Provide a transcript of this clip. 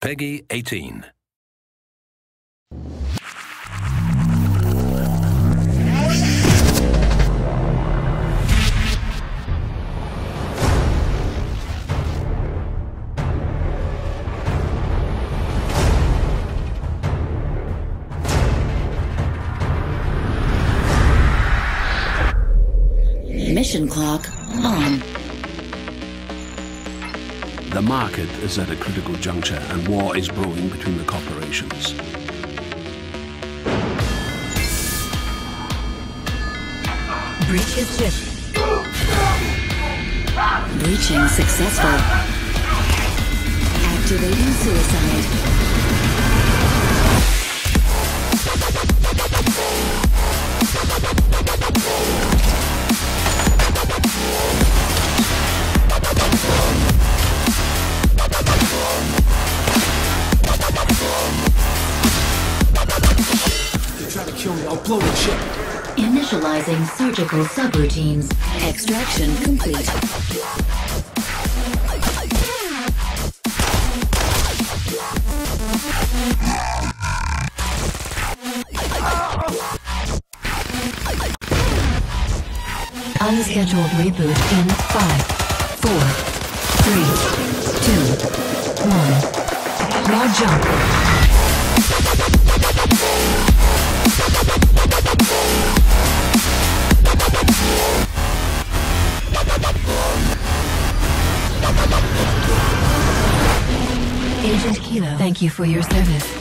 Peggy 18. Mission clock on. The market is at a critical juncture and war is brewing between the corporations. Breach is. Breaching successful. Activating suicide. They try to I'll blow the chip. Initializing surgical subroutines. Extraction complete. Unscheduled reboot in five, four, three, two, one. Raw jump. Agent Kilo, thank you for your service.